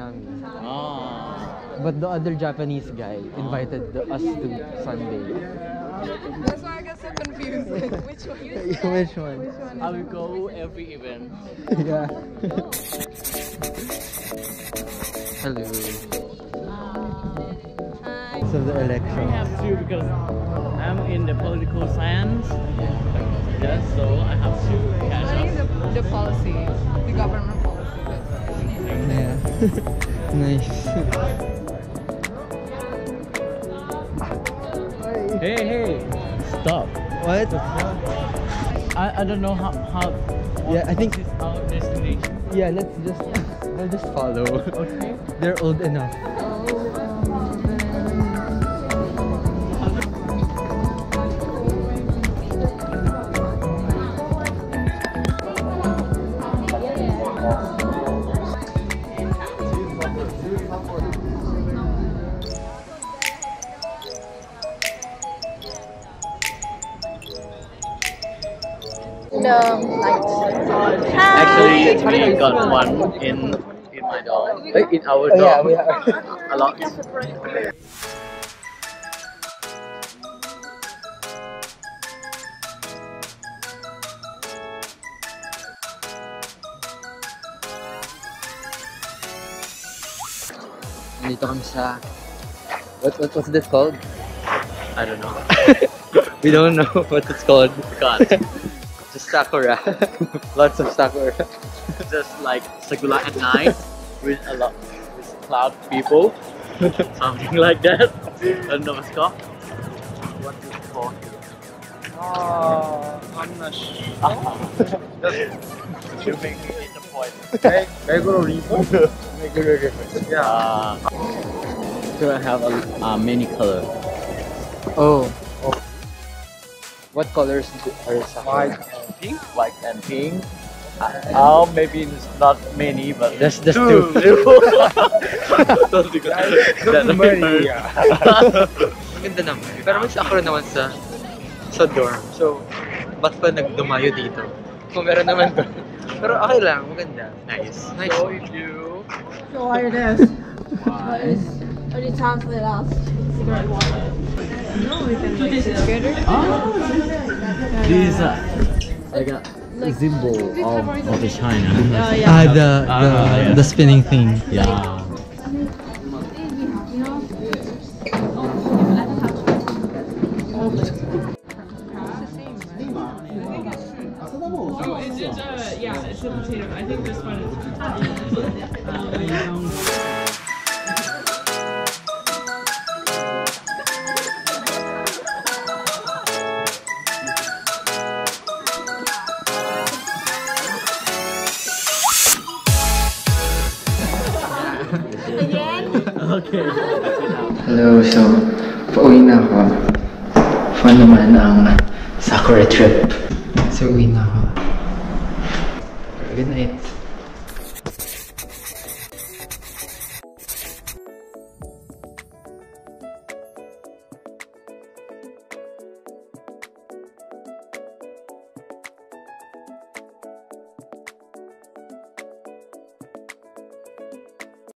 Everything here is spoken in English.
namin. Ah. But the other Japanese guy invited the, us to Sunday. That's why I got so confused. Which one? Which one? Which one? I will go every event. yeah. Hello. So the I election. have to because I'm in the political science. Yes, so I have to catch Studying the, the policy, the government policy. Yeah. Nice. Hey, hey, stop. What? I, I don't know how, how Yeah, I think this our destination. yeah. Let's just we'll just follow. Okay. They're old enough. Actually, we got one in in my dog. In our Oh, yeah, dog. we have. a lot. Dito kami sa what, what what's this called? I don't know. We don't know what it's called. God, Just sakura. Lots of sakura. just like sakura at night with a lot with cloud people, something like that. I don't know what's called. It called? Uh, I'm not sure. You make me hit the point. Meguro River? Meguro River. Yeah. Uh, so I have a uh, many color. Oh. What colors are sakura? White and pink. white and pink. Oh, maybe it's not many, but That's that's two. two. Maria. Ganda naman. Pero may sakura naman sa sa dorm. So, ba't pa nagdumayo dito? Kung meron naman doon. Pero okay lang, maganda. Nice. Nice. So if you So why it is? why Only time for the last cigarette water. No, we can like together. this is a, like a symbol of, of the China. Oh yeah. Ah, the the, Ah, yeah. the spinning thing. Yeah. Oh, uh, yeah, it's a potato. I think this one is. Okay. Hello, so pauwi na ako. Fun naman ang Sakura trip. So uwi na ako. Good night.